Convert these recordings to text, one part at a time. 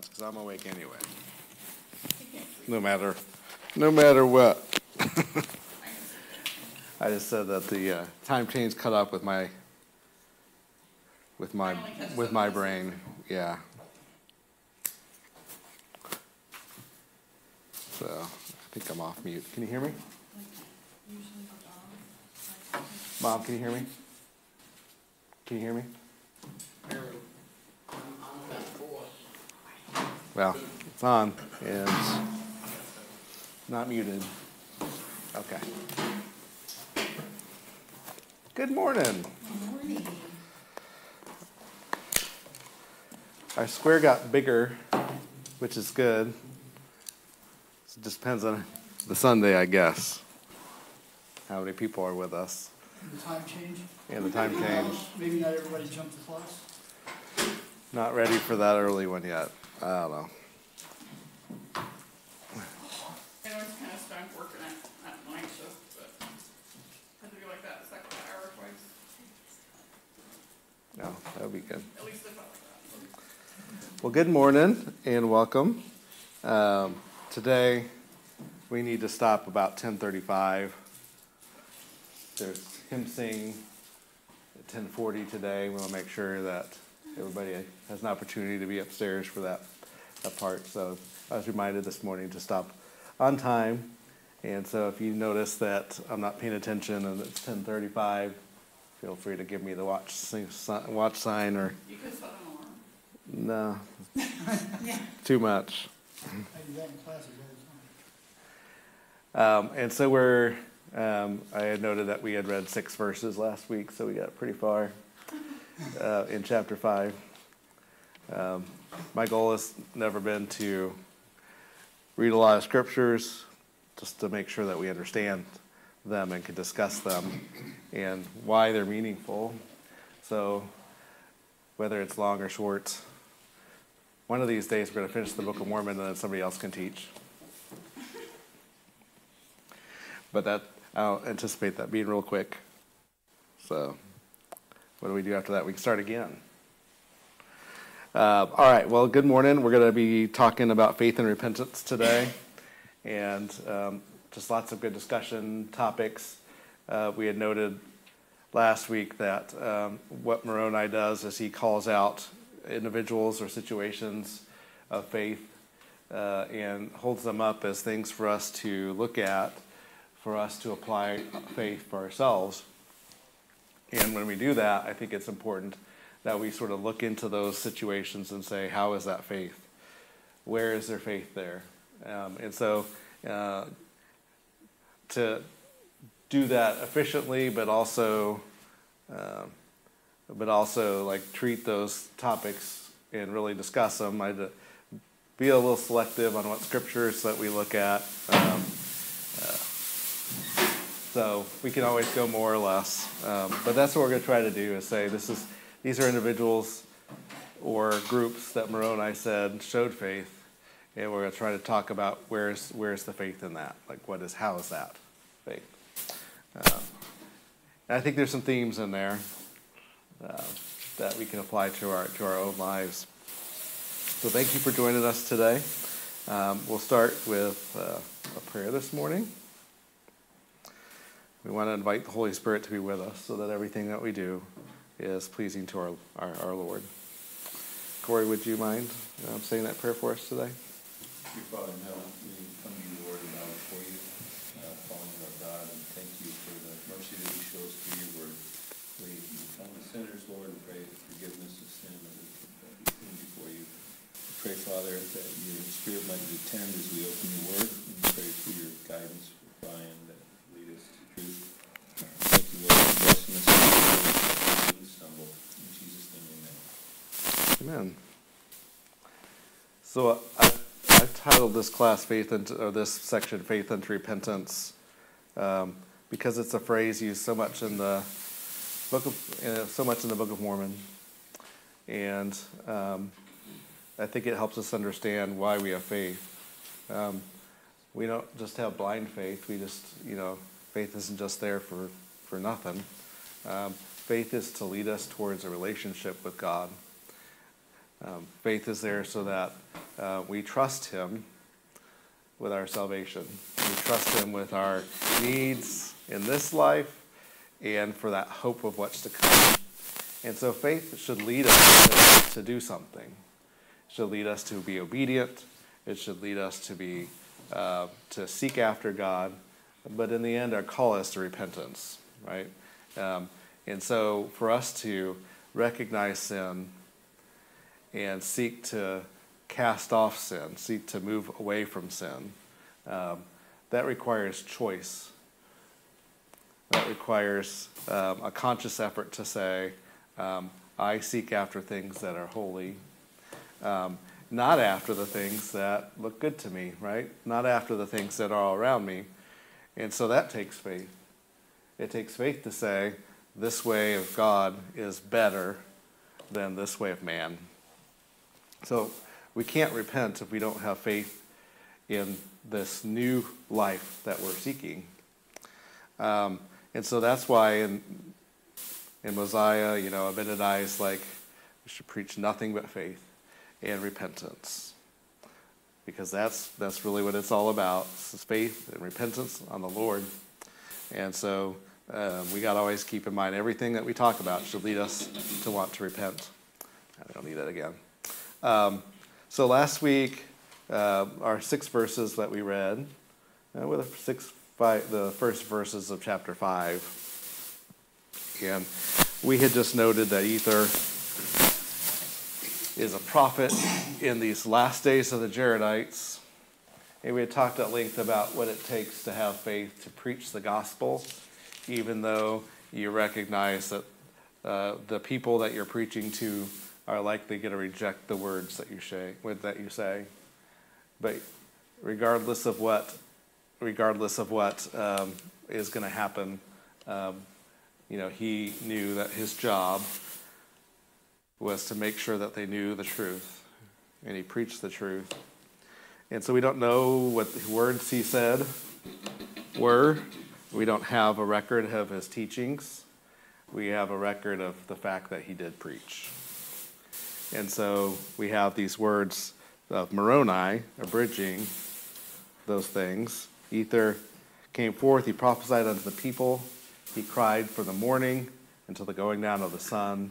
That's because I'm awake anyway. No matter, no matter what. I just said that the uh, time change cut up with my, with my, with my brain, yeah. So, I think I'm off mute. Can you hear me? Mom, can you hear me? Can you hear me? Well, it's on and it's not muted. Okay. Good morning. Good morning. Our square got bigger, which is good. It just depends on the Sunday, I guess. How many people are with us The time change. and the time change. Maybe not everybody jumped the class. Not ready for that early one yet. I don't know. I always kind of stuck working at, at night shift, but had to like that second hour twice, No, that would be good. at least it felt like that. Well, good morning and welcome. Um, today, we need to stop about ten thirty-five. There's hymn sing at ten forty today. We want to make sure that everybody has an opportunity to be upstairs for that, that part. So I was reminded this morning to stop on time. And so if you notice that I'm not paying attention and it's ten thirty-five, feel free to give me the watch, watch sign or, You could set an alarm. no, too much. I do that in classes all the time. Um, and so we're, um, I had noted that we had read six verses last week, so we got pretty far uh, in chapter five. Um, my goal has never been to read a lot of scriptures, just to make sure that we understand them and can discuss them and why they're meaningful. So whether it's long or short, one of these days we're going to finish the Book of Mormon and then somebody else can teach. But that, I don't anticipate that being real quick. So, what do we do after that? We can start again. Uh, all right, well, good morning. We're going to be talking about faith and repentance today, and um, just lots of good discussion topics. Uh, we had noted last week that um, what Moroni does is he calls out individuals or situations of faith uh, and holds them up as things for us to look at, for us to apply faith for ourselves. And when we do that, I think it's important that we sort of look into those situations and say, how is that faith? Where is their faith there? Um, and so uh, to do that efficiently, but also, um, but also like treat those topics and really discuss them. I'd be a little selective on what scriptures that we look at. Um, so we can always go more or less, um, but that's what we're going to try to do: is say this is these are individuals or groups that Moroni said showed faith, and we're going to try to talk about where's where's the faith in that? Like, what is how is that faith? Um, and I think there's some themes in there uh, that we can apply to our to our own lives. So thank you for joining us today. Um, we'll start with uh, a prayer this morning. We want to invite the Holy Spirit to be with us so that everything that we do is pleasing to our, our, our Lord. Corey, would you mind um, saying that prayer for us today? Dear Father heaven, we come to you, Lord, and bow before you, uh, falling our God, and thank you for the mercy that you show us through your word. We come as sinners, Lord, and pray for forgiveness of sin that we can be before you. We pray, Father, that your spirit might be attend as we open your word, and pray for your guidance for Brian that lead us to truth. Thank you, Lord, for blessing us with your word, that we stumble. In Jesus' name, amen. Amen. So I, I've titled this class "Faith into," or this section "Faith unto Repentance," um, because it's a phrase used so much in the book of uh, so much in the Book of Mormon, and um, I think it helps us understand why we have faith. Um, we don't just have blind faith. We just, you know, faith isn't just there for for nothing. Um, faith is to lead us towards a relationship with God Um, faith is there so that uh, we trust Him with our salvation. We trust Him with our needs in this life and for that hope of what's to come. And so faith should lead us to, do something. It should lead us to be obedient. It should lead us to be uh, to seek after God. But in the end, our call is to repentance, right? Um, and so for us to recognize sin and seek to cast off sin, seek to move away from sin, um, that requires choice. That requires um, a conscious effort to say, um, I seek after things that are holy, um, not after the things that look good to me, right? Not after the things that are all around me. And so that takes faith. It takes faith to say, this way of God is better than this way of man. So we can't repent if we don't have faith in this new life that we're seeking. Um, and so that's why in, in Mosiah, you know, Abinadi is like, we should preach nothing but faith and repentance. Because that's, that's really what it's all about. It's faith and repentance on the Lord. And so um, we got to always keep in mind everything that we talk about should lead us to want to repent. I don't need that again. Um, so last week, uh, our six verses that we read, uh, were the six, five, the first verses of chapter five, and we had just noted that Ether is a prophet in these last days of the Jaredites, and we had talked at length about what it takes to have faith to preach the gospel, even though you recognize that uh, the people that you're preaching to are likely going to reject the words that you say. That you say, but regardless of what, regardless of what um, is going to happen, um, you know, he knew that his job was to make sure that they knew the truth, and he preached the truth. And so we don't know what the words he said were. We don't have a record of his teachings. We have a record of the fact that he did preach. And so we have these words of Moroni abridging those things. Ether came forth, he prophesied unto the people, he cried from the morning until the going down of the sun,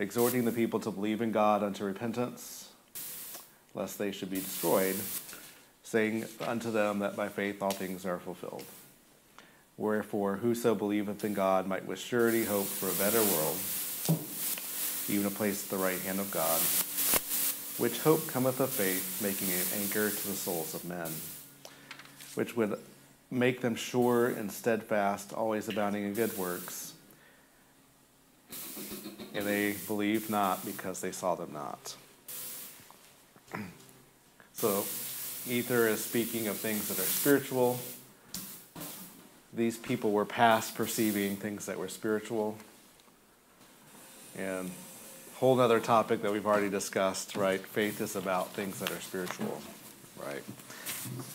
exhorting the people to believe in God unto repentance, lest they should be destroyed, saying unto them that by faith all things are fulfilled. Wherefore, whoso believeth in God might with surety hope for a better world even a place at the right hand of God, which hope cometh of faith, making an anchor to the souls of men, which would make them sure and steadfast, always abounding in good works. And they believed not because they saw them not. So, Ether is speaking of things that are spiritual. These people were past perceiving things that were spiritual. And whole other topic that we've already discussed, right? Faith is about things that are spiritual, right?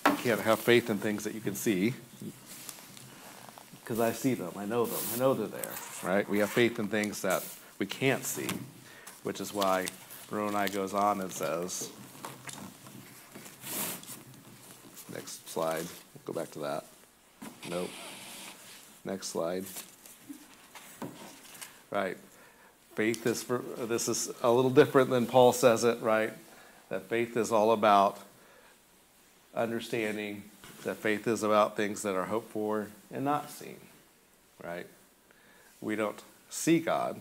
You can't have faith in things that you can see because I see them, I know them, I know they're there, right? We have faith in things that we can't see, which is why Moroni goes on and says, next slide, go back to that. Nope. Next slide. Right. Faith is for, this is a little different than Paul says it, right? That faith is all about understanding that faith is about things that are hoped for and not seen, right? We don't see God,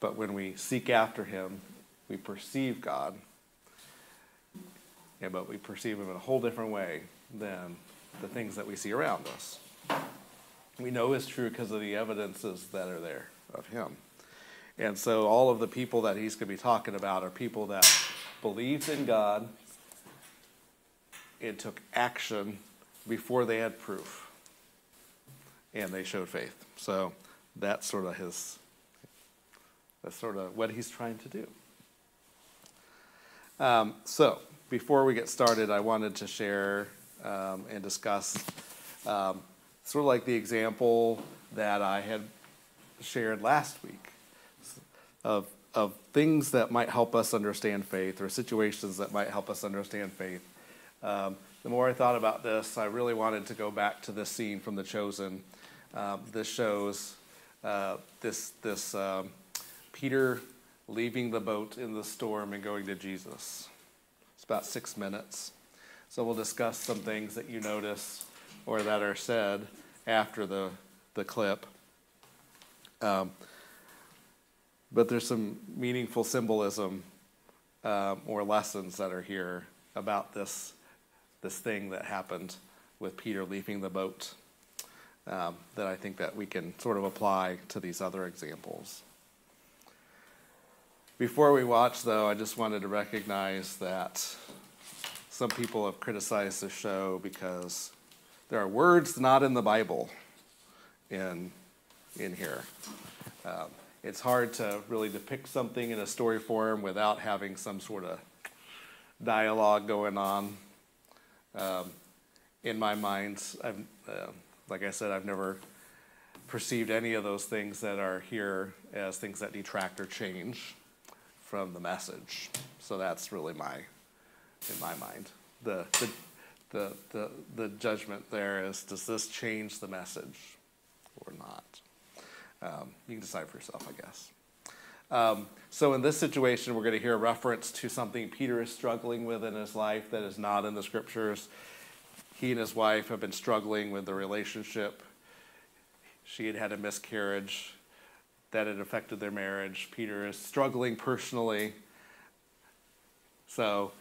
but when we seek after Him, we perceive God, yeah, but we perceive Him in a whole different way than the things that we see around us. We know it's true because of the evidences that are there of him. And so all of the people that he's going to be talking about are people that believed in God and took action before they had proof. And they showed faith. So that's sort of his, that's sort of what he's trying to do. Um, so before we get started, I wanted to share um, and discuss um, sort of like the example that I had shared last week of of things that might help us understand faith or situations that might help us understand faith. Um, the more I thought about this, I really wanted to go back to this scene from The Chosen. Um, this shows uh, this this um, Peter leaving the boat in the storm and going to Jesus. It's about six minutes. So we'll discuss some things that you notice or that are said after the, the clip. Um, but there's some meaningful symbolism um, or lessons that are here about this, this thing that happened with Peter leaving the boat um, that I think that we can sort of apply to these other examples. Before we watch, though, I just wanted to recognize that some people have criticized the show because there are words not in the Bible in, in here. Um, it's hard to really depict something in a story form without having some sort of dialogue going on. Um, in my mind, I've, uh, like I said, I've never perceived any of those things that are here as things that detract or change from the message. So that's really my, in my mind, the, the, the, the, the judgment there is, does this change the message or not? Um, you can decide for yourself, I guess. Um, so in this situation, we're going to hear a reference to something Peter is struggling with in his life that is not in the scriptures. He and his wife have been struggling with the relationship. She had had a miscarriage that had affected their marriage. Peter is struggling personally. So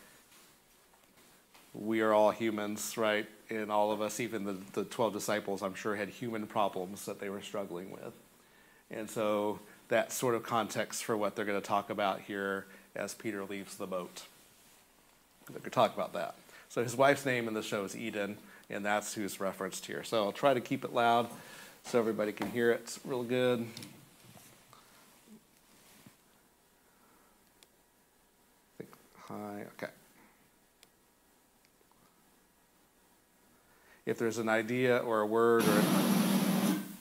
we are all humans, right? And all of us, even the, the 12 disciples, I'm sure, had human problems that they were struggling with. And so that's sort of context for what they're going to talk about here as Peter leaves the boat. They're going to talk about that. So his wife's name in the show is Eden, and that's who's referenced here. So I'll try to keep it loud so everybody can hear it real good. Hi, okay. If there's an idea or a word or,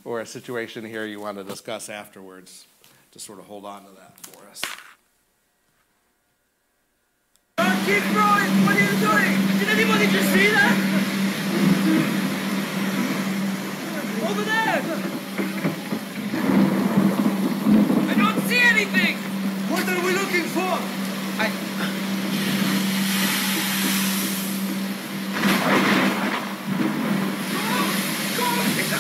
or a situation here you want to discuss afterwards, just sort of hold on to that for us. Uh, keep going! What are you doing? Did anybody just see that? Over there! I don't see anything! What are we looking for? I...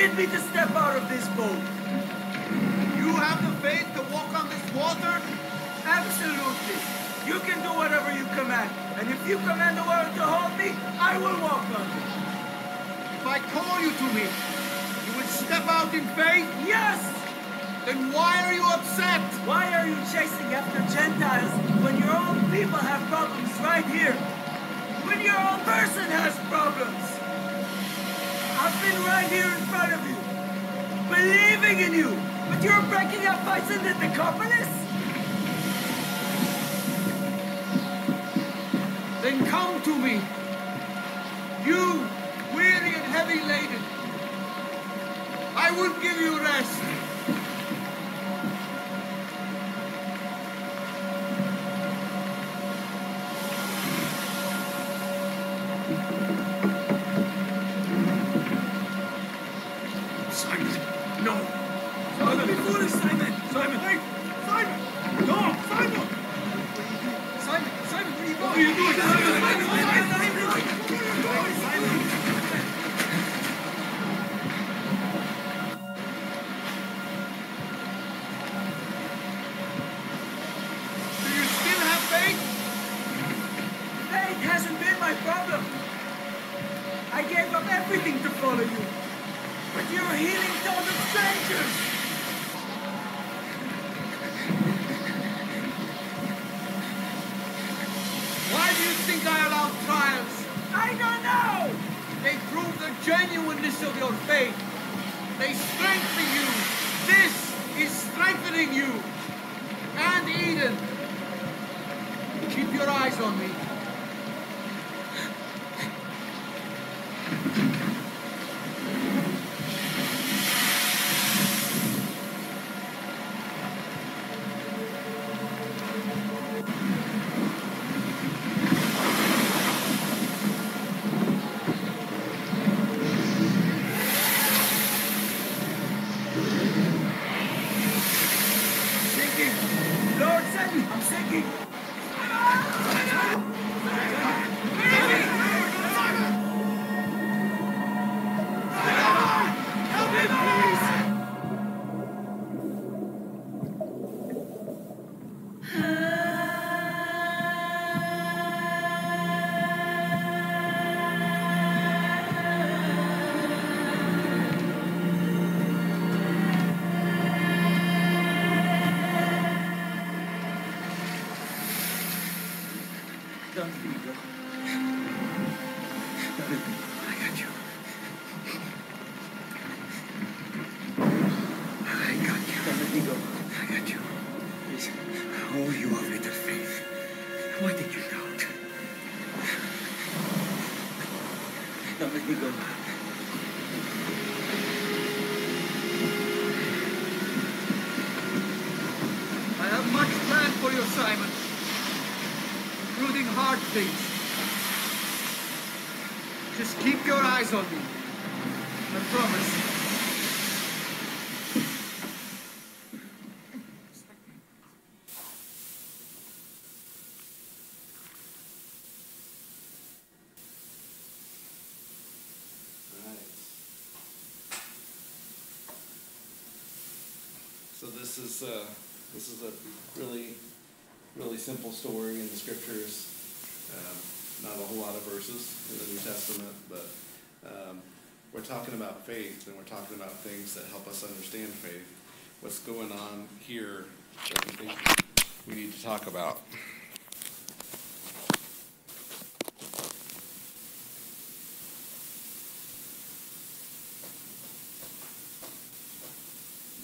forbid me to step out of this boat. You have the faith to walk on this water? Absolutely. You can do whatever you command. And if you command the world to hold me, I will walk on it. If I call you to me, you will step out in faith? Yes! Then why are you upset? Why are you chasing after Gentiles when your own people have problems right here? When your own person has problems? I've been right here in front of you, believing in you, but you're breaking up by sending the communists? Then come to me, you weary and heavy laden. I will give you rest. Keep your eyes on me. This is, uh, this is a really, really simple story in the scriptures. Um, Not a whole lot of verses in the New Testament, but, um, we're talking about faith and we're talking about things that help us understand faith. What's going on here that we think we need to talk about?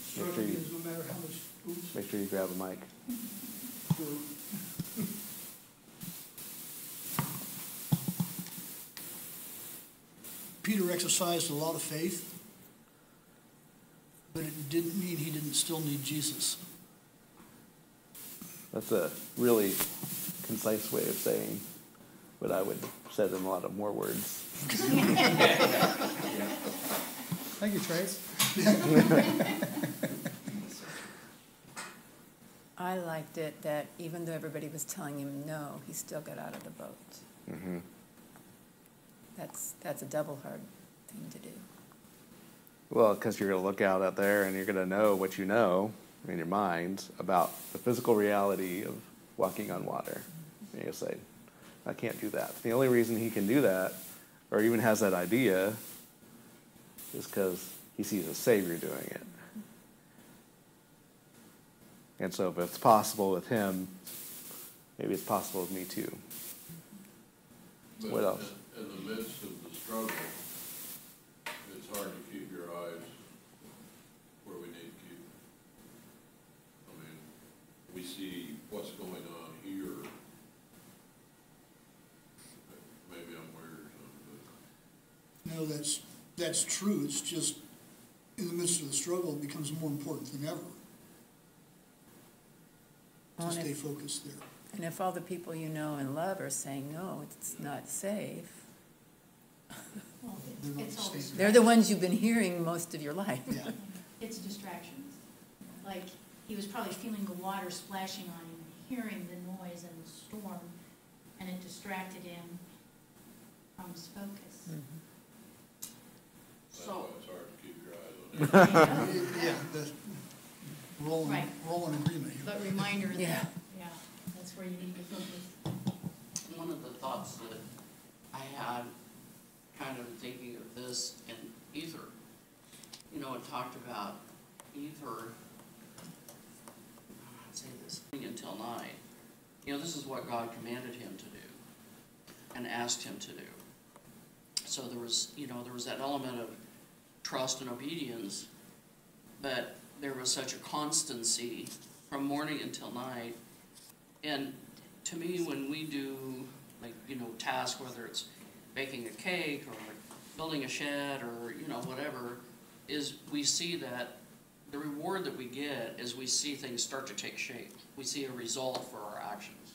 Struggle sure you- is no matter how much, oops, Make sure you grab a mic. Peter exercised a lot of faith, but it didn't mean he didn't still need Jesus. That's a really concise way of saying what I would have said in a lot of more words. Thank you, Trace. I liked it that even though everybody was telling him no, he still got out of the boat. Mm-hmm. That's, that's a double hard thing to do. Well, because you're going to look out out there and you're going to know what you know in your mind about the physical reality of walking on water. And you say, I can't do that. The only reason he can do that, or even has that idea, is because he sees a Savior doing it. And so if it's possible with him, maybe it's possible with me too. But What else? In in the midst of the struggle, it's hard to keep your eyes where we need to keep. them. I mean, we see what's going on here. Maybe I'm weird or something, No, that's, that's true. It's just, in the midst of the struggle, it becomes more important than ever Well, to and stay if- focused there. And if all the people you know and love are saying, no, it's not safe, Well, They're not it's the they're the ones you've been hearing most of your life. Yeah. It's distractions. Like, he was probably feeling the water splashing on him, hearing the noise and the storm, and it distracted him from his focus. Mm. but that's So- it's hard to keep your eyes on it. Yeah, the, we're in- Right. we're all in agreement here. But reminder Yeah. that, yeah, that's where you need to focus. One of the thoughts that I had kind of thinking of this and Ether. You know, it talked about Ether, uh, I'd say this, until night. You know, this is what God commanded him to do and asked him to do. So there was, you know, there was that element of trust and obedience, but there was such a constancy from morning until night. And to me, when we do, like, you know, tasks, whether it's baking a cake or building a shed or, you know, whatever, is we see that the reward that we get is we see things start to take shape. We see a result for our actions.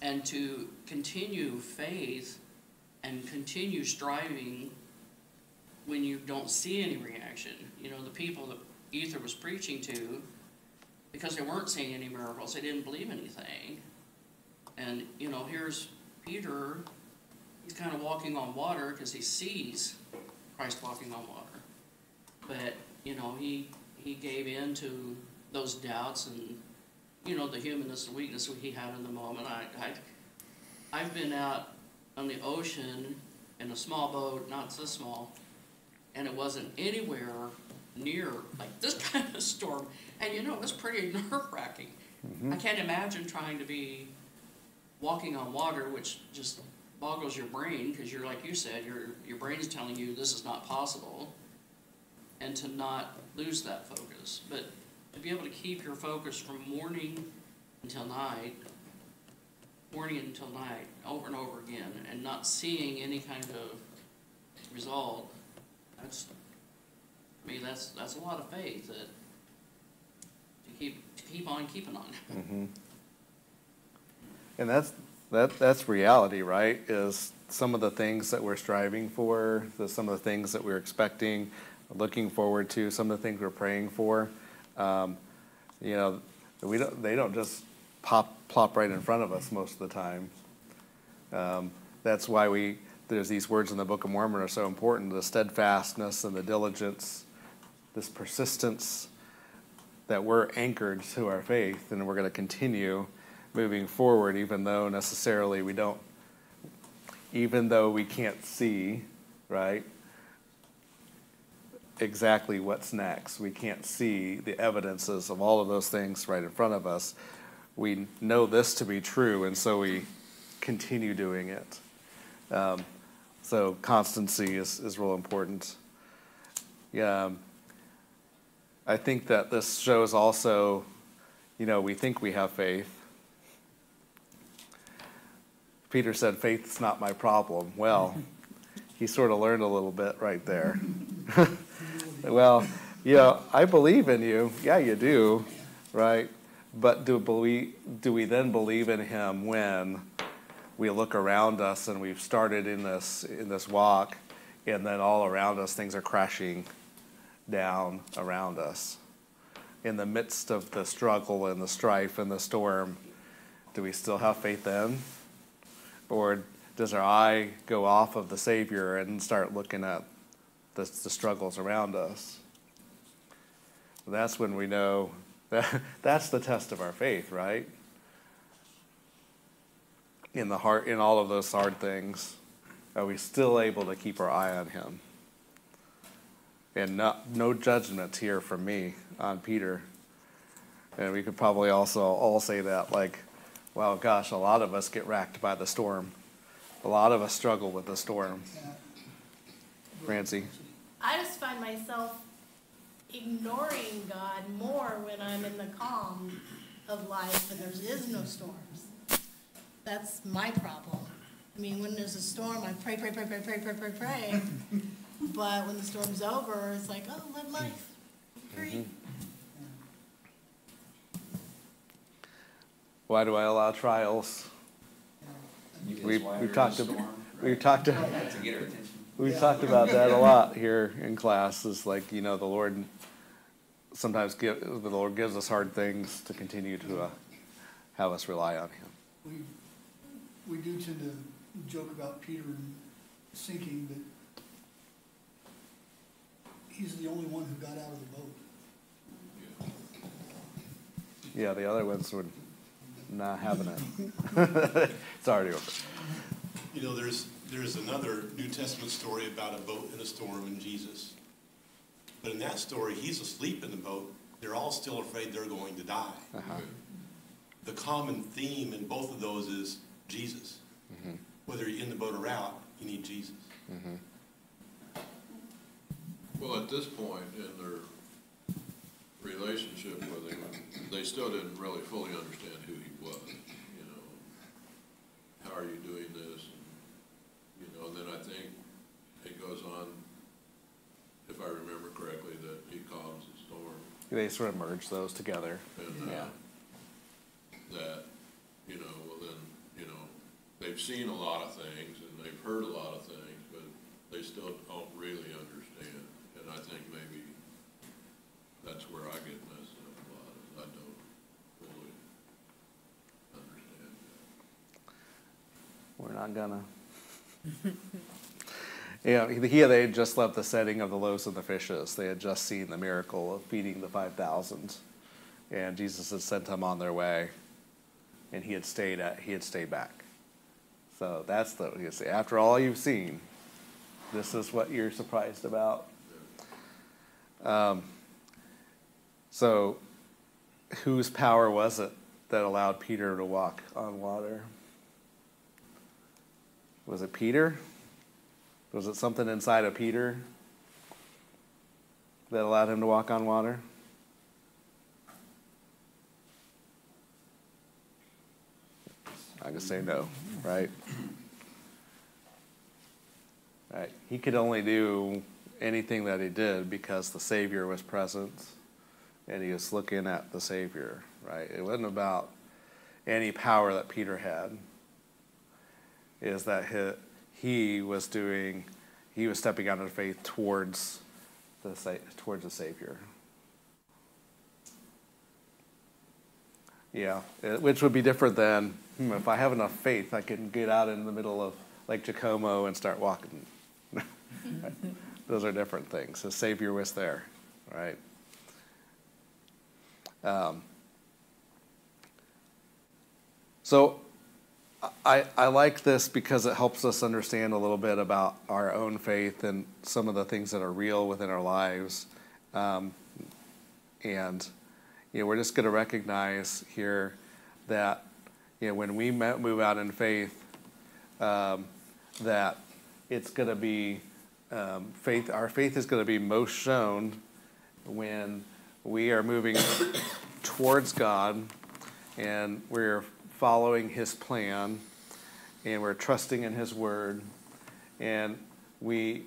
And to continue faith and continue striving when you don't see any reaction. You know, the people that Ether was preaching to, because they weren't seeing any miracles, they didn't believe anything. And, you know, here's Peter, he's kind of walking on water because he sees Christ walking on water. But, you know, he, he gave in to those doubts and, you know, the humanness and weakness he had in the moment. I, I, I've been out on the ocean in a small boat, not so small, and it wasn't anywhere near like this kind of storm. And you know, it was pretty nerve wracking. Mm-hmm. I can't imagine trying to be walking on water, which just boggles your brain because you're like you said, your your brain's telling you this is not possible, and to not lose that focus, but to be able to keep your focus from morning until night, morning until night, over and over again, and not seeing any kind of result, that's, I mean, that's, that's a lot of faith that, to keep, to keep on keeping on. Mm-hmm. And that's, that, that's reality, right? Is some of the things that we're striving for, the, some of the things that we're expecting, looking forward to, some of the things we're praying for. Um, you know, we don't, they don't just pop, plop right in front of us most of the time. Um, that's why we, there's these words in the Book of Mormon are so important, the steadfastness and the diligence, this persistence, that we're anchored to our faith and we're going to continue moving forward, even though necessarily we don't, even though we can't see, right, exactly what's next. We can't see the evidences of all of those things right in front of us. We know this to be true, and so we continue doing it. Um, so constancy is, is real important. Yeah. I think that this shows also, you know, we think we have faith. Peter said, Faith's not my problem. Well, he sort of learned a little bit right there. well, you know, I believe in you. Yeah, you do, right? But do we, do we then believe in him when we look around us and we've started in this, in this walk, and then all around us things are crashing down around us. In the midst of the struggle and the strife and the storm, do we still have faith then? Or does our eye go off of the Savior and start looking at the, the struggles around us? That's when we know that that's the test of our faith, right? In the heart, in all of those hard things, are we still able to keep our eye on Him? And no judgment here from me on Peter. And we could probably also all say that, like, well, gosh, a lot of us get racked by the storm. A lot of us struggle with the storm. Francie? I just find myself ignoring God more when I'm in the calm of life and there is no storms. That's my problem. I mean, when there's a storm, I pray, pray, pray, pray, pray, pray, pray, pray. But when the storm's over, it's like, oh, live life, free. Why do I allow trials? That's We've, we've talked, in a ab- we've talked, To get our attention. we've Yeah. talked about that a lot here in class, is like, you know, the Lord sometimes give, the Lord gives us hard things to continue to uh, have us rely on Him. We, we do tend to joke about Peter sinking, but he's the only one who got out of the boat. Yeah, the other ones would not having it. It's already over. You know, there's, there's another New Testament story about a boat in a storm and Jesus. But in that story, he's asleep in the boat. They're all still afraid they're going to die. Uh-huh. The common theme in both of those is Jesus. Mm-hmm. Whether you're in the boat or out, you need Jesus. Mm-hmm. Well, at this point in their relationship with him, they still didn't really fully understand who he was, you know. How are you doing this? And, You know, and then I think it goes on, if I remember correctly, that he calms the storm. They sort of merge those together. And, uh, Yeah. that, you know, well then, you know, they've seen a lot of things and they've heard a lot of things, but they still don't really understand. I think maybe that's where I get messed up a lot, is I don't fully understand that. We're not gonna. Yeah, here they had just left the setting of the loaves and the fishes. They had just seen the miracle of feeding the five thousand, and Jesus had sent them on their way, and he had stayed at he had stayed back. So that's the you see. After all you've seen, this is what you're surprised about. Um, so, whose power was it that allowed Peter to walk on water? Was it Peter? Was it something inside of Peter that allowed him to walk on water? I can say no, right? Right. He could only do anything that he did because the Savior was present and he was looking at the Savior, right? It wasn't about any power that Peter had. Is that he, was doing, he was stepping out in faith towards the towards the Savior. Yeah, which would be different than hmm, if I have enough faith, I can get out in the middle of Lake Jacomo and start walking. Those are different things. The Savior was there, right? Um, so I, I like this because it helps us understand a little bit about our own faith and some of the things that are real within our lives. Um, and, you know, we're just going to recognize here that, you know, when we move out in faith, um, that it's going to be um, faith, our faith is going to be most shown when we are moving towards God and we're following His plan and we're trusting in His word and we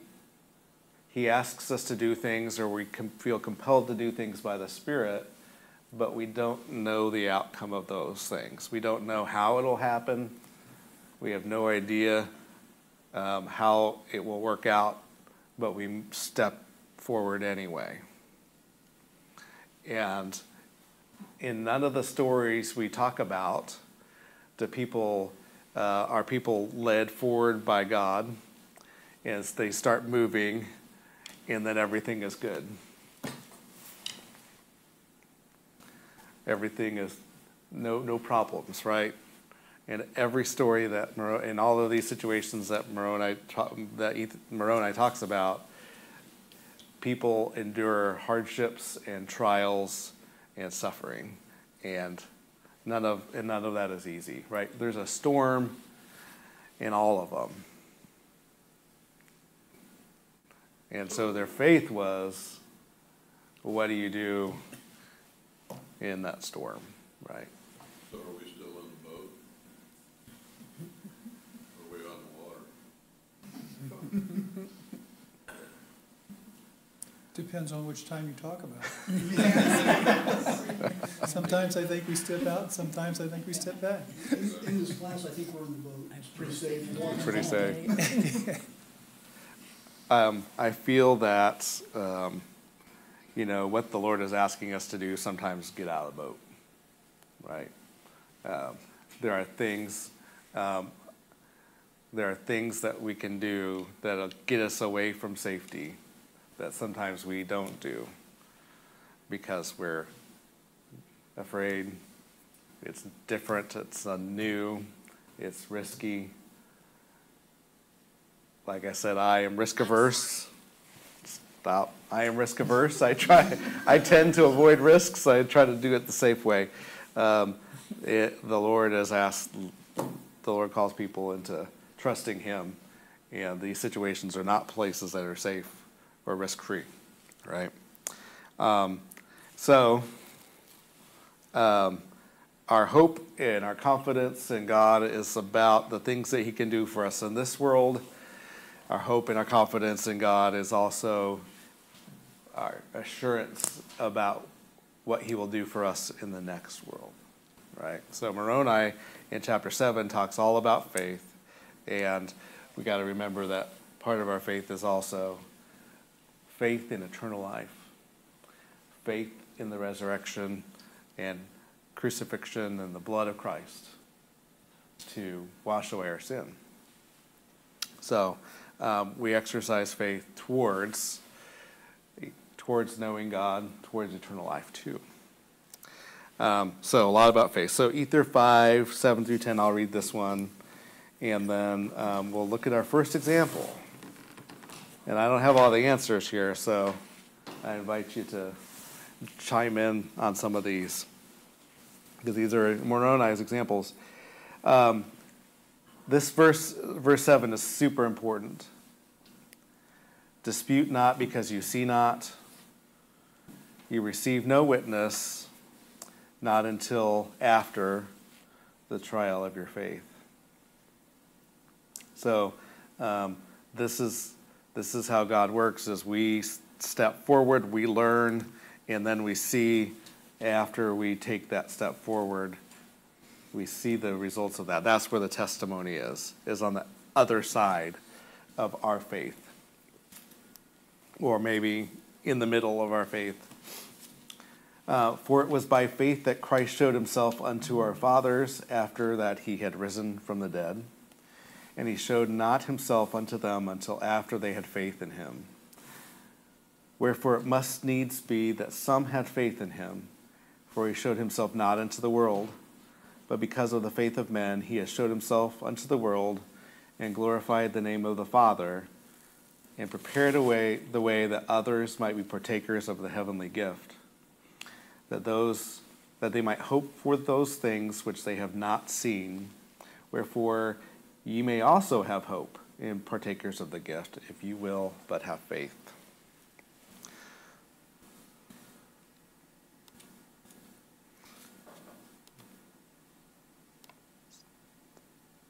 He asks us to do things or we com- feel compelled to do things by the Spirit, but we don't know the outcome of those things. We don't know how it'll happen. We have no idea um, how it will work out, but we step forward anyway. And in none of the stories we talk about do people uh, are people led forward by God as they start moving, and then everything is good. Everything is no no problems, right? And every story that Moroni, in all of these situations that Moroni that Moroni talks about, people endure hardships and trials and suffering, and none of and none of that is easy, right? There's a storm in all of them, and so their faith was, what do you do in that storm, right? So are we still in the boat? Are we on the water? Depends on which time you talk about. Sometimes I think we step out, sometimes I think we step back. In, in this class, I think we're in the boat. It's pretty safe. Pretty safe. Um, I feel that, um, you know, what the Lord is asking us to do sometimes get out of the boat, right? Um, there are things, um, there are things that we can do that'll get us away from safety that sometimes we don't do because we're afraid. It's different, it's new, it's risky. like I said, I am risk averse. Stop. I am risk averse. I try. I tend to avoid risks. I try to do it the safe way. Um, it, the Lord has asked. The Lord calls people into trusting Him, and these situations are not places that are safe or risk free, right? Um, so, um, our hope and our confidence in God is about the things that He can do for us in this world. Our hope and our confidence in God is also our assurance about what He will do for us in the next world, right? So, Moroni in chapter 7 talks all about faith, and we got to remember that part of our faith is also faith in eternal life, faith in the resurrection and crucifixion and the blood of Christ to wash away our sin. So um, we exercise faith towards towards knowing God, towards eternal life too. Um, so a lot about faith. So Ether five seven through ten. I'll read this one, and then um, we'll look at our first example. And I don't have all the answers here, so I invite you to chime in on some of these because these are Moroni's examples. Um, this verse, verse 7, is super important. Dispute not because you see not. You receive no witness, not until after the trial of your faith. So, um, this is this is how God works: is we step forward, we learn, and then we see after we take that step forward, we see the results of that. That's where the testimony is, is on the other side of our faith. Or maybe in the middle of our faith. Uh, For it was by faith that Christ showed himself unto our fathers after that he had risen from the dead. And he showed not himself unto them until after they had faith in him. Wherefore it must needs be that some had faith in him. For he showed himself not unto the world, but because of the faith of men, he has showed himself unto the world, and glorified the name of the Father, and prepared a way, the way that others might be partakers of the heavenly gift, that those that they might hope for those things which they have not seen. Wherefore ye may also have hope in partakers of the gift, if you will but have faith.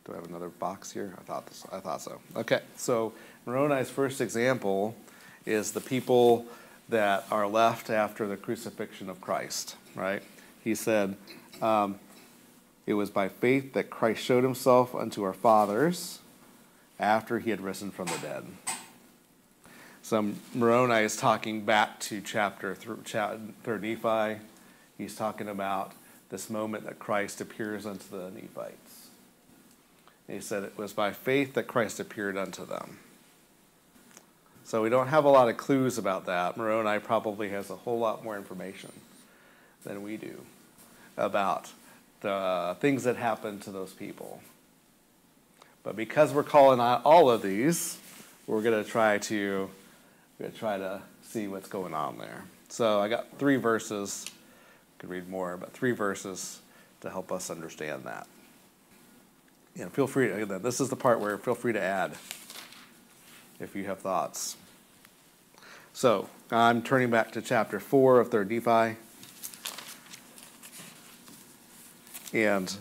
Do I have another box here? I thought this, I thought so. Okay, so Moroni's first example is the people that are left after the crucifixion of Christ, right? He said, um, It was by faith that Christ showed himself unto our fathers after he had risen from the dead. So Moroni is talking back to chapter third Nephi. He's talking about this moment that Christ appears unto the Nephites. And he said it was by faith that Christ appeared unto them. So we don't have a lot of clues about that. Moroni probably has a whole lot more information than we do about the things that happened to those people. But because we're calling out all of these, we're going to try to we're going to try to see what's going on there. So I got three verses. Could read more, but three verses to help us understand that. You know, feel free to, this is the part where feel free to add if you have thoughts. So I'm turning back to chapter 4 of 3rd Nephi. And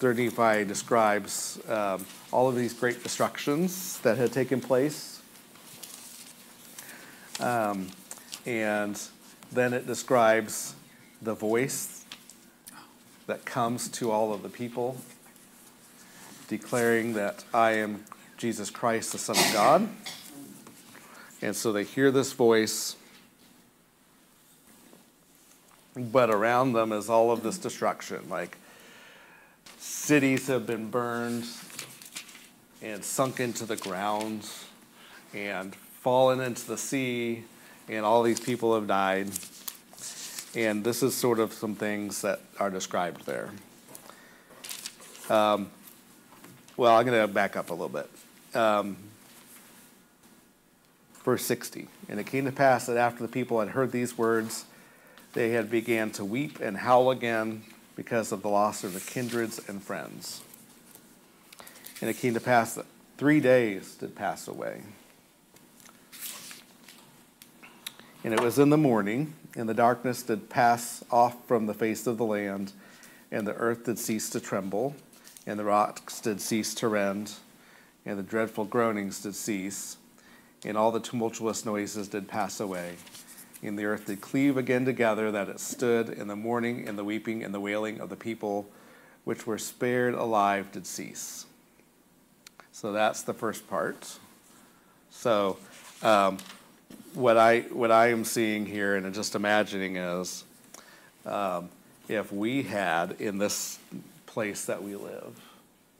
3rd Nephi describes um, all of these great destructions that had taken place. Um, and then it describes the voice that comes to all of the people, declaring that I am Jesus Christ, the Son of God. And so they hear this voice, but around them is all of this destruction. Like cities have been burned and sunk into the ground and fallen into the sea, and all these people have died. And this is sort of some things that are described there. Um, well, I'm going to back up a little bit. Um, Verse 60 And it came to pass that after the people had heard these words, they had began to weep and howl again because of the loss of the kindreds and friends. And it came to pass that three days did pass away. And it was in the morning, and the darkness did pass off from the face of the land, and the earth did cease to tremble, and the rocks did cease to rend, and the dreadful groanings did cease, and all the tumultuous noises did pass away. And the earth did cleave again together, that it stood, in the mourning, and the weeping, and the wailing of the people which were spared alive did cease. So that's the first part. So, um, what I what I am seeing here and just imagining is, um, if we had in this place that we live,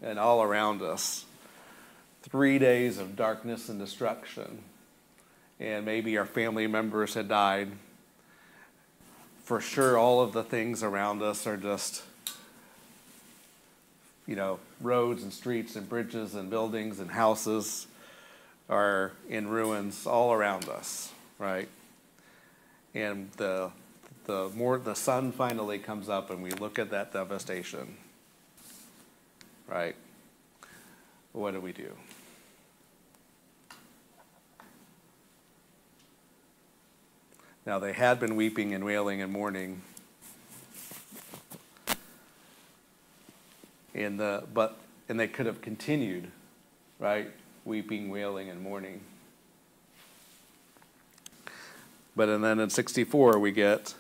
and all around us, three days of darkness and destruction, and maybe our family members had died. For sure, all of the things around us are just, you know, roads and streets and bridges and buildings and houses are in ruins all around us, right? And the the more the sun finally comes up and we look at that devastation, right? What do we do? Now they had been weeping and wailing and mourning. And the but and they could have continued, right? Weeping, wailing, and mourning. But and then in 64 we get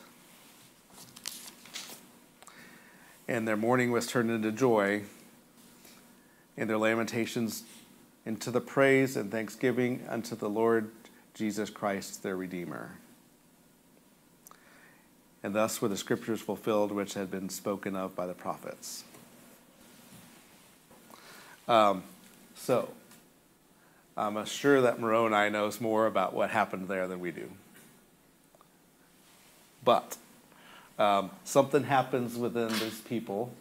and their mourning was turned into joy, and their lamentations into the praise and thanksgiving unto the Lord Jesus Christ their Redeemer. And thus were the scriptures fulfilled which had been spoken of by the prophets. Um, so, I'm sure that Moroni knows more about what happened there than we do. But um, something happens within these people,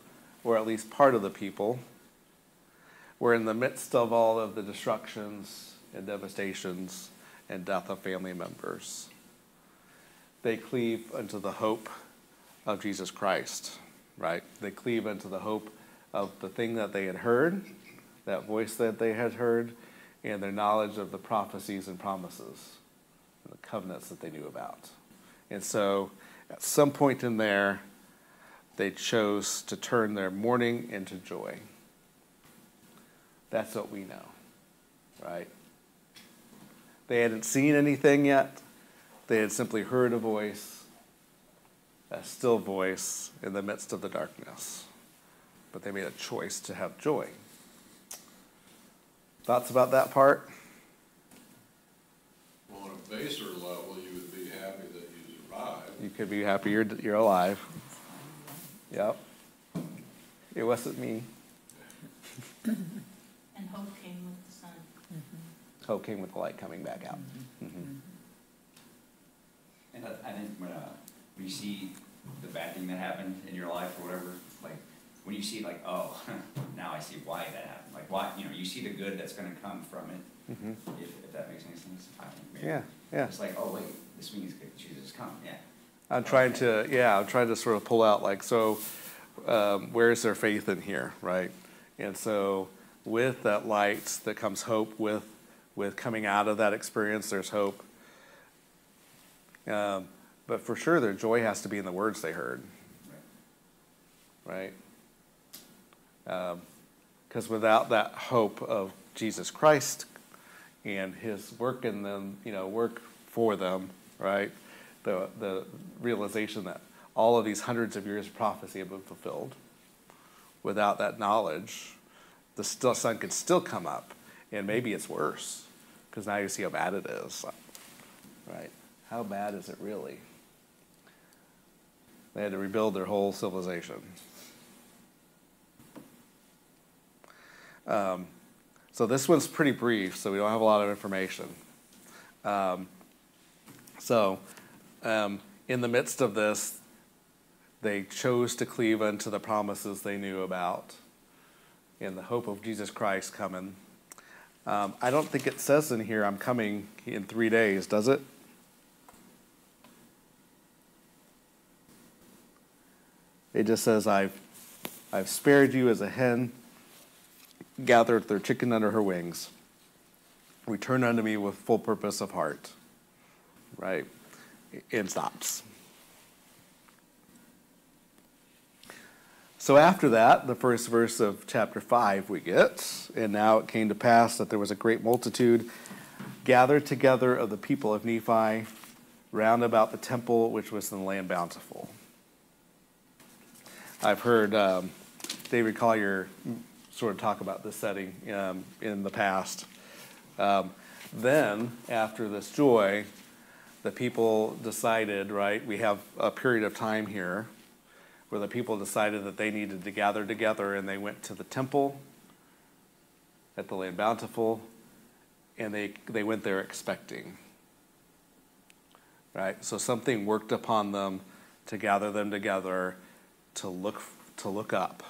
or at least part of the people, where in the midst of all of the destructions and devastations and death of family members, they cleave unto the hope of Jesus Christ, right? They cleave unto the hope of the thing that they had heard, that voice that they had heard, and their knowledge of the prophecies and promises and the covenants that they knew about. And so at some point in there, they chose to turn their mourning into joy. That's what we know, right? They hadn't seen anything yet. They had simply heard a voice, a still voice in the midst of the darkness. But they made a choice to have joy. Thoughts about that part? Well, On a baser level, you would be happy that you survived. You could be happy you're, you're alive. Yep. It wasn't me. And hope came with the sun. Hope came with the light coming back out. Mhm. And I, I think when, uh, when you see the bad thing that happened in your life or whatever, like, when you see like, oh, now I see why that happened, like why, you know, you see the good that's gonna come from it, Mhm. if, if that makes any sense, I think maybe. Yeah, yeah. It's like, oh, wait, this means Jesus come, yeah. I'm trying to, yeah, I'm trying to sort of pull out like, so um, where is their faith in here, right? And so with that light that comes hope, with with coming out of that experience, there's hope. Um, but for sure, their joy has to be in the words they heard, right? Because without that hope of Jesus Christ and His work in them, you know, work for them, right? The the realization that all of these hundreds of years of prophecy have been fulfilled. Without that knowledge, the still, sun could still come up, and maybe it's worse, because now you see how bad it is, right? How bad is it really? They had to rebuild their whole civilization. Um, so this one's pretty brief, so we don't have a lot of information. Um, so, um, in the midst of this, they chose to cleave unto the promises they knew about in the hope of Jesus Christ coming. Um, I don't think it says in here, I'm coming in three days, does it? It just says, I've, I've spared you as a hen gathered their chicken under her wings. Return unto me with full purpose of heart. Right? And stops. So after that, the first verse of chapter 5 we get, and now it came to pass that there was a great multitude gathered together of the people of Nephi round about the temple which was in the land bountiful. I've heard um, David Collier sort of talk about this setting um, in the past. Um, then, after this joy, the people decided, right, we have a period of time here where the people decided that they needed to gather together and they went to the temple at the land bountiful and they, they went there expecting. Right? So something worked upon them to gather them together to look to look up.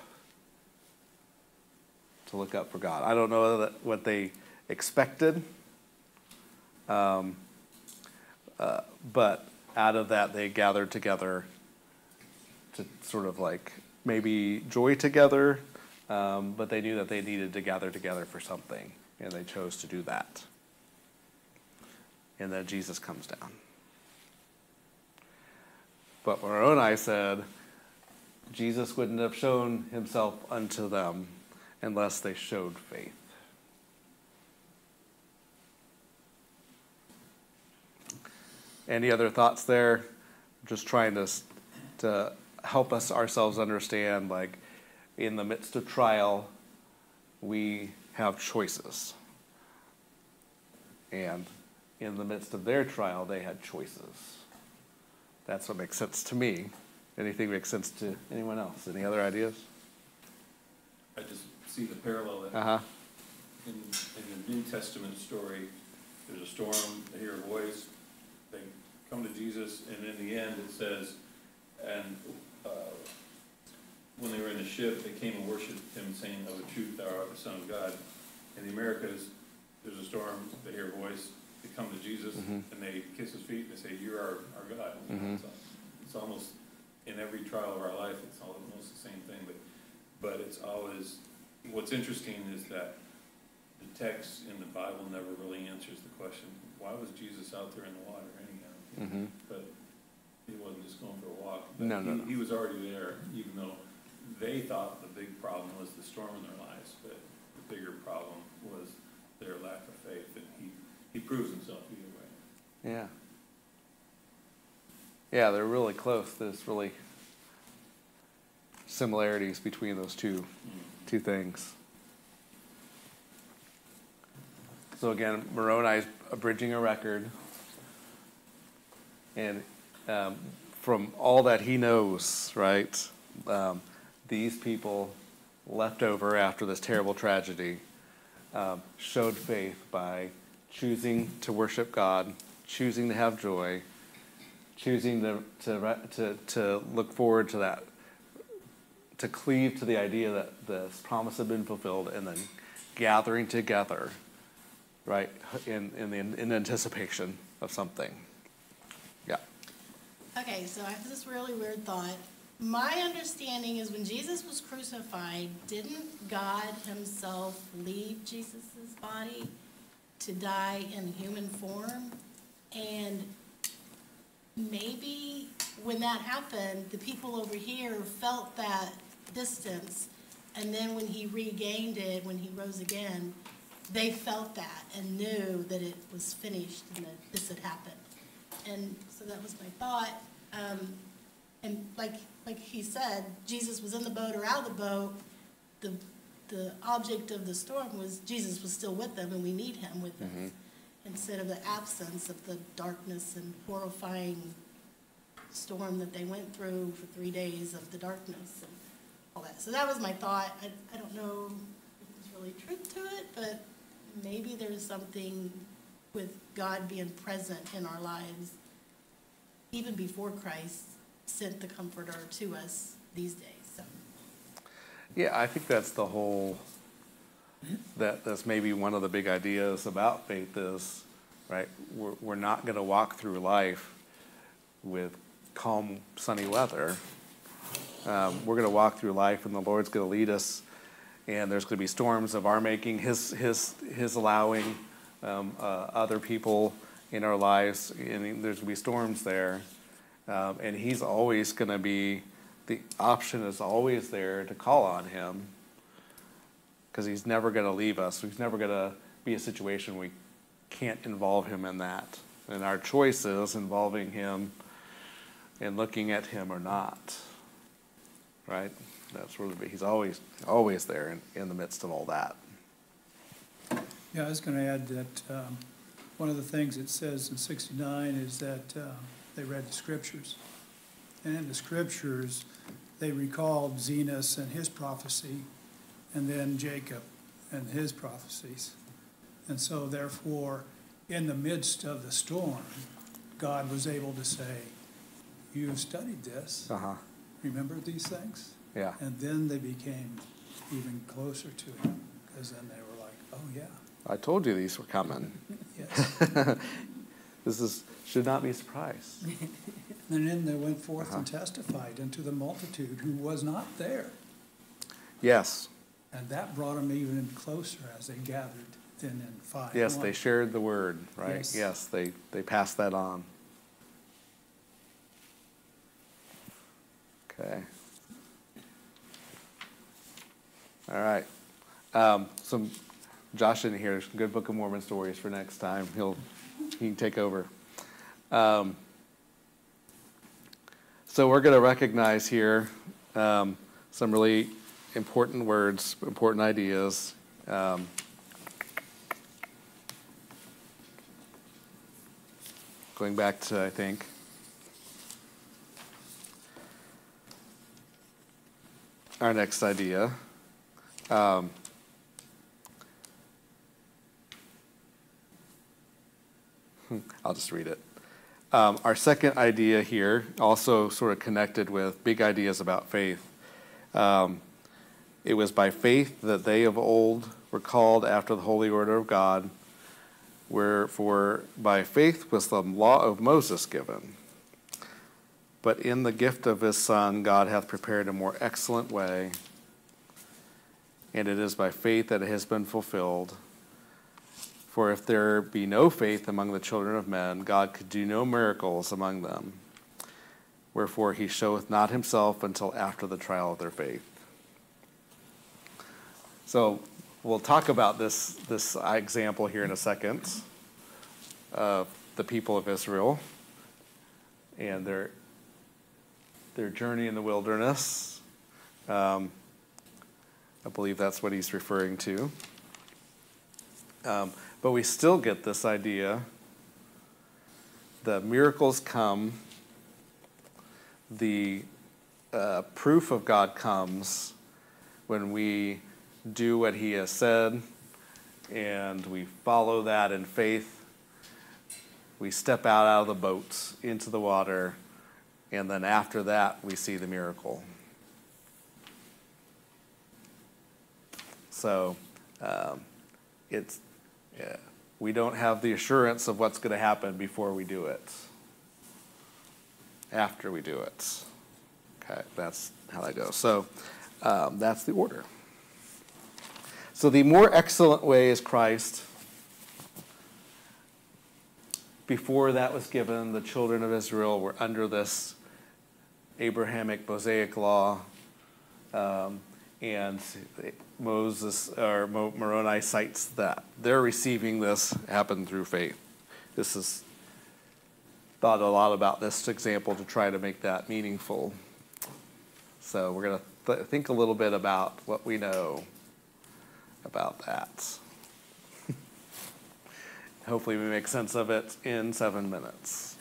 To look up for God. I don't know what they expected. Um, uh, but out of that, they gathered together to sort of like maybe joy together, um, but they knew that they needed to gather together for something, and they chose to do that. And then Jesus comes down. But Moroni said, Jesus wouldn't have shown himself unto them unless they showed faith. Any other thoughts there? Just trying to, to help us ourselves understand like in the midst of trial, we have choices. And in the midst of their trial, they had choices. That's what makes sense to me. Anything makes sense to anyone else? Any other ideas? I just see the parallel that Uh huh. in, in the New Testament story, there's a storm, they hear a voice, they come to Jesus, and in the end, it says, and, uh, when they were in the ship, they came and worshiped him, saying, of a truth, thou art the Son of God. In the Americas, there's a storm, they hear a voice, they come to Jesus, Mhm. and they kiss his feet, and they say, you're our, our God. Mhm. It's al- It's almost, in every trial of our life, it's almost the same thing, but, but it's always, what's interesting is that the text in the Bible never really answers the question, why was Jesus out there in the water anyhow? Mhm. But he wasn't just going for a walk. but No, no, he- no. He was already there, even though they thought the big problem was the storm in their lives, but the bigger problem was their lack of faith, and he, he proves himself either way. Yeah. Yeah, they're really close. There's really similarities between those two two things. So again, Moroni is abridging a record, and um, from all that he knows, right? Um, these people left over after this terrible tragedy um, showed faith by choosing to worship God, choosing to have joy, choosing to, to, to, to look forward to that, to cleave to the idea that this promise had been fulfilled, and then gathering together, right, in, in, the, in anticipation of something. Yeah. Okay, so I have this really weird thought. My understanding is when Jesus was crucified, didn't God himself leave Jesus' body to die in human form? And maybe when that happened, the people over here felt that distance. And then when he regained it, when he rose again, they felt that and knew that it was finished and that this had happened. And so that was my thought. Um, and like, like he said, Jesus was in the boat or out of the boat. The, the object of the storm was Jesus was still with them and we need him with us. Instead of the absence of the darkness and horrifying storm that they went through for three days of the darkness and all that. So that was my thought. I, I don't know if there's really truth to it, but maybe there's something with God being present in our lives even before Christ sent the Comforter to us these days. So Yeah, I think that's the whole that that's maybe one of the big ideas about faith is, right? We're, we're not going to walk through life with calm, sunny weather. Um, we're going to walk through life, and the Lord's going to lead us. And there's going to be storms of our making, His His His allowing, um, uh, other people in our lives, and there's going to be storms there. Um, and He's always going to be the option is always there to call on Him because He's never going to leave us. He's never going to be a situation we can't involve Him in that. And our choice is involving Him and looking at Him or not. Right? That's the- He's always always there in, in the midst of all that. Yeah, I was going to add that um, one of the things it says in 69 is that uh, they read the scriptures. And in the scriptures, they recalled Zenos and his prophecy, and then Jacob and his prophecies. And so therefore, in the midst of the storm, God was able to say, you've studied this. Uh huh. Remember these things? Yeah. And then they became even closer to him, because then they were like, oh, yeah, I told you these were coming. yes. this is should not be a surprise. And then they went forth and Uh-huh. testified unto the multitude who was not there. Yes. And that brought them even closer as they gathered then in five. Yes, one. they shared the word, right? Yes. Yes, they, they passed that on. Okay. All right. Um, some Josh in here, some good Book of Mormon stories for next time. He'll he can take over. Um, so we're going to recognize here um, some really important words, important ideas. Um, going back to, I think, our next idea. Um, I'll just read it. Um, our second idea here, also sort of connected with big ideas about faith. Um, it was by faith that they of old were called after the holy order of God, wherefore by faith was the law of Moses given. But in the gift of his Son, God hath prepared a more excellent way, and it is by faith that it has been fulfilled. For if there be no faith among the children of men, God could do no miracles among them. Wherefore he showeth not himself until after the trial of their faith. So we'll talk about this, this example here in a second of the people of Israel and their, their journey in the wilderness. Um, I believe that's what he's referring to. Um, but we still get this idea the miracles come, the uh, proof of God comes when we do what He has said and we follow that in faith. We step out, out of the boats into the water, and then after that, we see the miracle. So um, it's yeah, we don't have the assurance of what's going to happen before we do it. After we do it. Okay, that's how that goes. So um, that's the order. So the more excellent way is Christ. Before that was given, the children of Israel were under this Abrahamic Mosaic law. Um, and Moses or Moroni cites that they're receiving this happened through faith. This is thought a lot about this example to try to make that meaningful. So we're going to th- think a little bit about what we know about that. Hopefully, we make sense of it in seven minutes.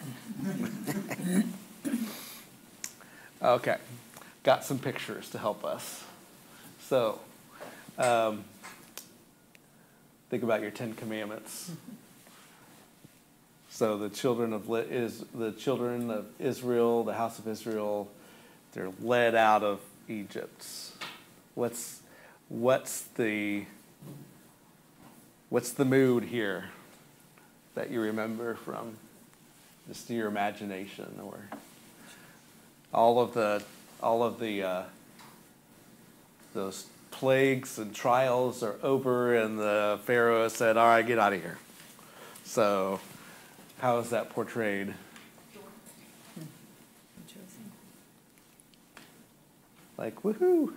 okay, got some pictures to help us. So, um, think about your Ten Commandments. So the children of is the children of Israel, the house of Israel, they're led out of Egypt. What's what's the what's the mood here that you remember from just your imagination or all of the all of the uh, those plagues and trials are over and the pharaoh said all right get out of here. So how is that portrayed? Like woohoo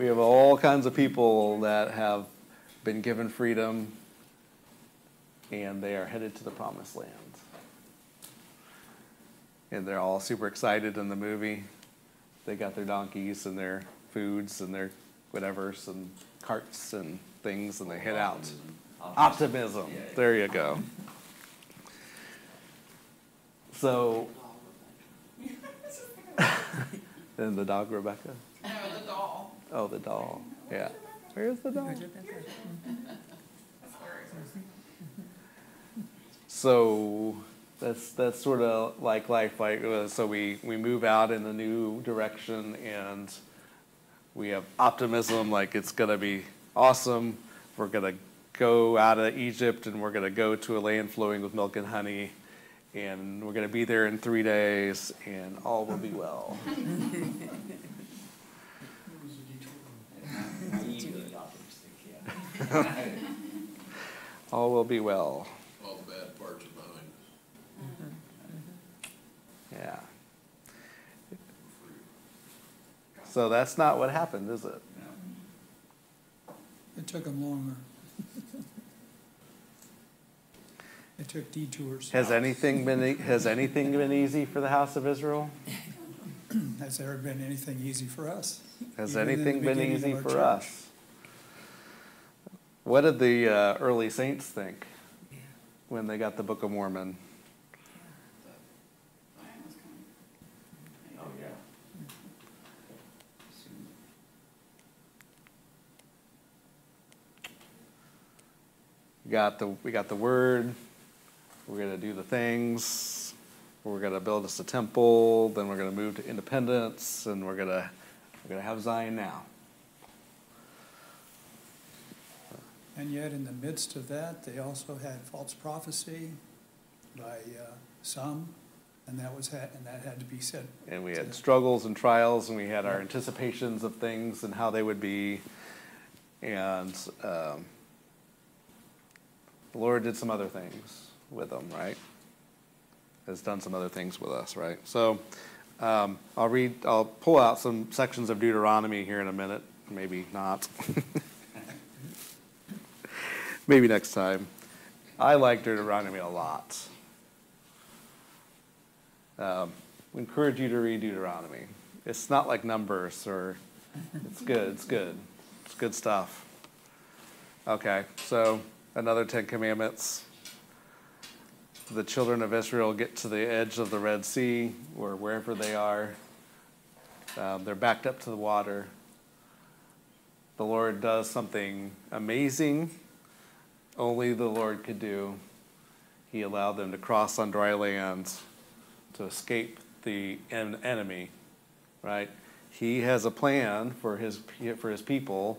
we have all kinds of people that have been given freedom and they are headed to the promised land. And they're all super excited in the movie. They got their donkeys and their foods and their whatevers and carts and things and they head out. Optimism. Yeah, yeah. There you go. So, then the dog Rebecca? No, the doll. Oh, the doll. Yeah. Where's the doll? So that's that's sort of like life. Like uh, so, we we move out in a new direction, and we have optimism. Like it's gonna be awesome. We're gonna go out of Egypt, and we're gonna go to a land flowing with milk and honey, and we're gonna be there in three days, and all will be well. All will be well. All the bad parts are behind us. Mm-hmm. Mm-hmm. Yeah. So that's not what happened, is it? It took them longer. It took detours. Has anything been e- has anything been easy for the house of Israel? Has there been anything easy for us? Has Even anything been easy for church. us? What did the uh, early saints think when they got the Book of Mormon? Zion was coming. Oh, yeah. We got the we got the word. We're gonna do the things. We're gonna build us a temple. Then we're gonna move to independence, and we're gonna we're gonna have Zion now. And yet, in the midst of that, they also had false prophecy by uh, some, and that was, ha- and that had to be said. And we had them. struggles and trials, and we had our anticipations of things and how they would be. And um, the Lord did some other things with them, right? Has done some other things with us, right? So um, I'll read, I'll pull out some sections of Deuteronomy here in a minute, maybe not. maybe next time. I like Deuteronomy a lot. Um, we encourage you to read Deuteronomy. It's not like Numbers or, it's good, it's good. It's good stuff. Okay, so another Ten Commandments. The children of Israel get to the edge of the Red Sea or wherever they are. Um, they're backed up to the water. The Lord does something amazing only the Lord could do. He allowed them to cross on dry land to escape the en- enemy, right? He has a plan for his for his people.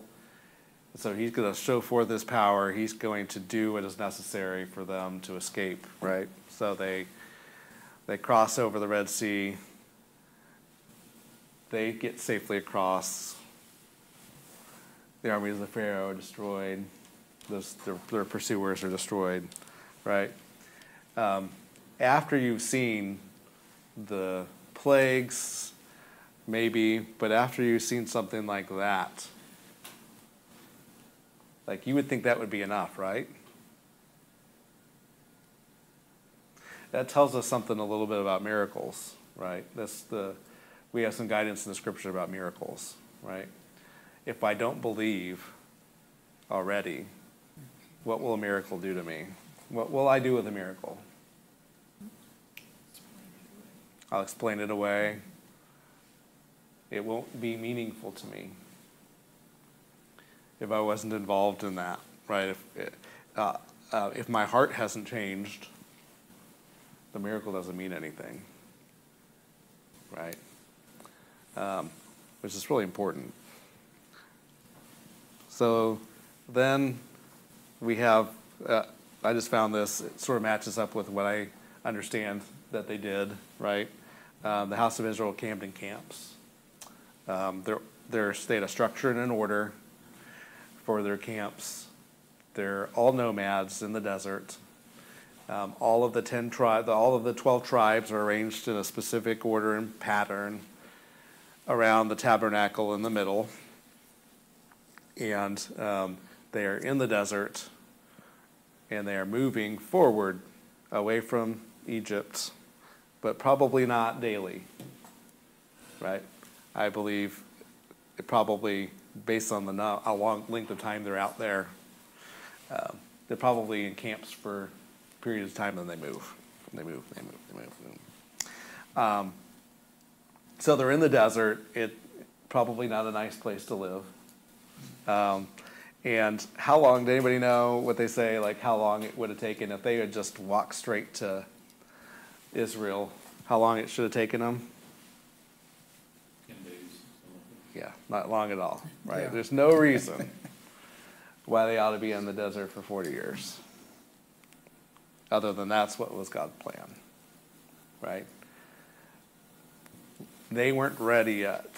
So he's going to show forth his power. He's going to do what is necessary for them to escape, right? So they they cross over the Red Sea. They get safely across. The armies of Pharaoh are destroyed. Those, their, their pursuers are destroyed, right? Um, after you've seen the plagues, maybe, but after you've seen something like that, like you would think that would be enough, right? That tells us something a little bit about miracles, right? That's the we have some guidance in the scripture about miracles, right? If I don't believe already, what will a miracle do to me? What will I do with a miracle? I'll explain it away. It won't be meaningful to me if I wasn't involved in that, right? If, uh, uh, if my heart hasn't changed, the miracle doesn't mean anything, right? Um, which is really important. So, then we have, uh, I just found this, it sort of matches up with what I understand that they did, right? Um, the House of Israel camped in camps. Um, they're, they had a structure and an order for their camps. They're all nomads in the desert. Um, all of the ten tribes, all of the twelve tribes are arranged in a specific order and pattern around the tabernacle in the middle. And um, they are in the desert and they are moving forward away from Egypt, but probably not daily. Right? I believe it probably, based on the how long length of time they're out there, um, they're probably in camps for periods of time and they move. They move, they move, they move. They move. Um, so they're in the desert. It probably not a nice place to live. Um, and how long? Did anybody know what they say? Like how long it would have taken if they had just walked straight to Israel? How long it should have taken them? Ten days, Yeah, not long at all. Right? Yeah. There's no reason why they ought to be in the desert for 40 years. Other than that's what was God's plan. Right? They weren't ready yet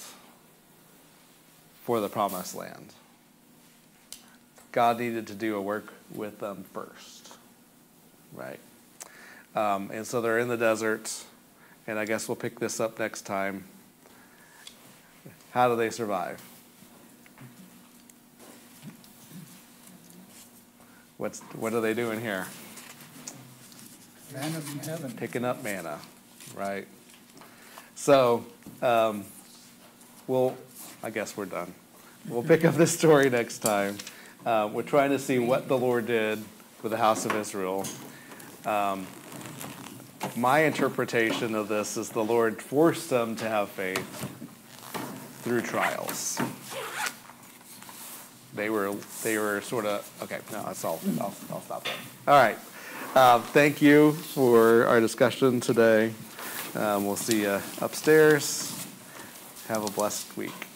for the promised land. God needed to do a work with them first. Right? Um, and so they're in the desert, and I guess we'll pick this up next time. How do they survive? What's what are they doing here? Manna from heaven. Picking up manna, right? So, um, we'll. I guess we're done. We'll pick up this story next time. Uh, we're trying to see what the Lord did with the house of Israel. Um, my interpretation of this is the Lord forced them to have faith through trials. They were they were sort of okay. No, that's all. I'll, I'll stop there. All right. Uh, thank you for our discussion today. Um, we'll see you upstairs. Have a blessed week.